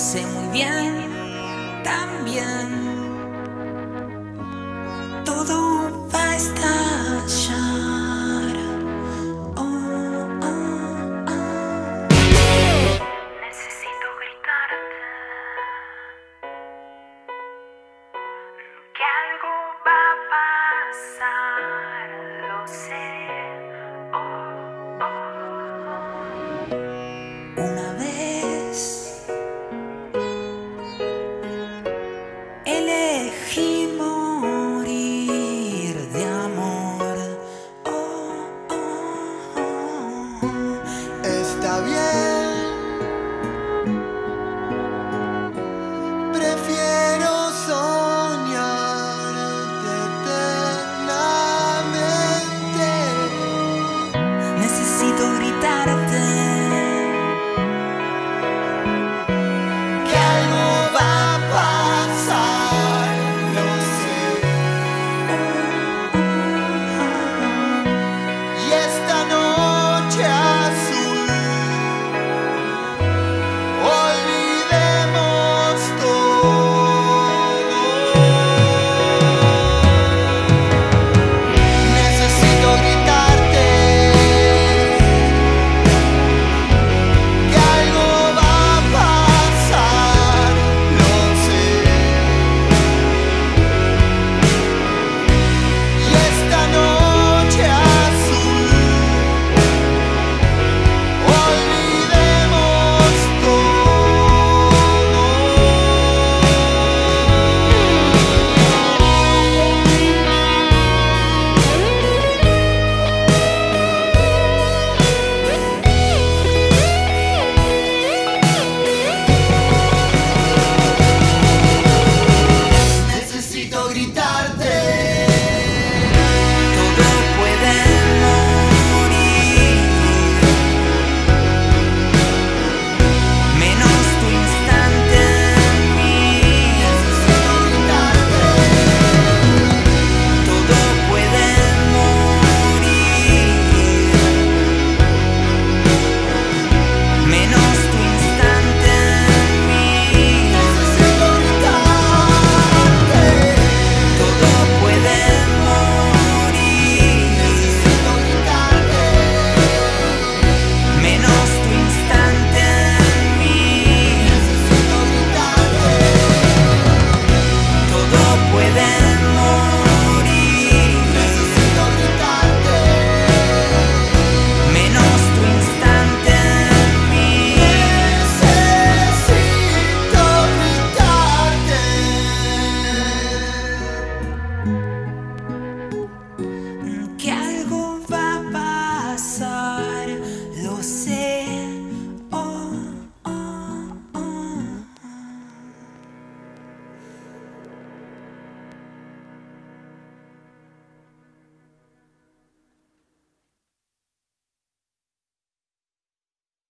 sé muy bien también.